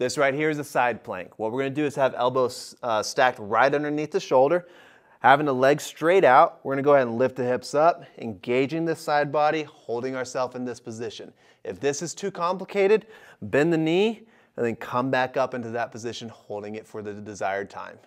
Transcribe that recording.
This right here is a side plank. What we're gonna do is have elbows uh, stacked right underneath the shoulder, having the legs straight out. We're gonna go ahead and lift the hips up, engaging the side body, holding ourselves in this position. If this is too complicated, bend the knee, and then come back up into that position, holding it for the desired time.